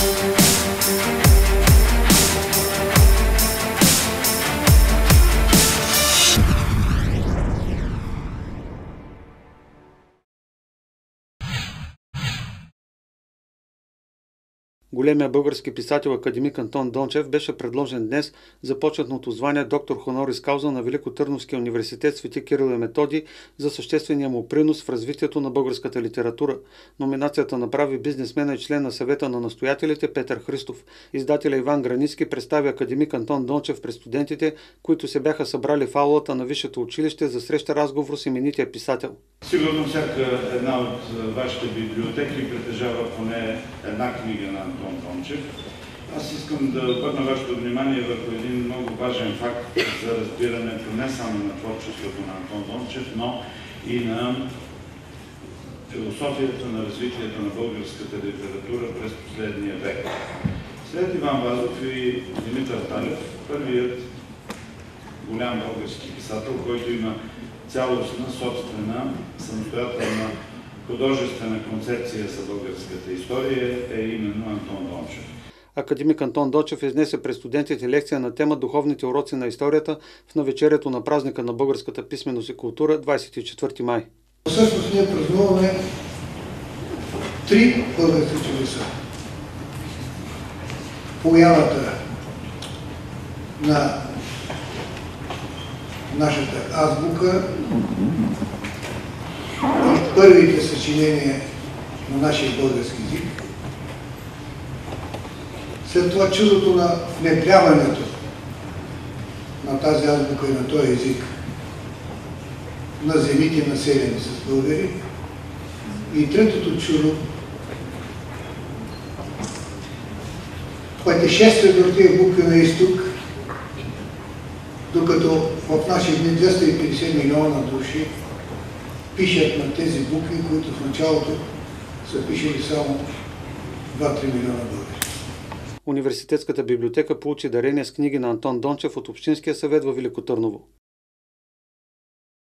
Thank you. Големия български писател академик Антон Дончев беше предложен днес за почетното звание доктор Хонорис Кауза на Великотърновския университет Свети Кирил и Методи за съществения му принос в развитието на българската литература. Номинацията направи бизнесмена и член на съвета на настоятелите Петър Христов. Издателя Иван Границки представи академик Антон Дончев пред студентите, които се бяха събрали в аулата на Висшето училище за среща разговор с именития писател. Сигурно всяка една от вашите библиотеки притежава поне една книга на Антон Тончев. Аз искам да обърна вашето внимание върху един много важен факт за разбирането не само на творчеството на Антон Тончев, но и на философията на развитието на българската литература през последния век. След Иван Вазов и Димитър Талев, първият голям български писател, който има цялостна, собствена, самостоятелна художествена концепция за българската история е именно Антон Дончев. Академик Антон Дочев изнесе пред студентите лекция на тема Духовните уроци на историята в навечерието на празника на българската писменост и култура 24 май. Всъщност ние празнуваме три български чудеса. Появата на нашата азбука първите съчинения на нашия български език. След това чудото на внедряването на тази азбука и на този език на земите населени с българи. И третото чудо пътешествието от тези букви на изток докато в наши дни 250 милиона души пишат на тези букви, които в началото са пишели само 2-3 милиона българи. Университетската библиотека получи дарение с книги на Антон Дончев от Общинския съвет във Велико Търново.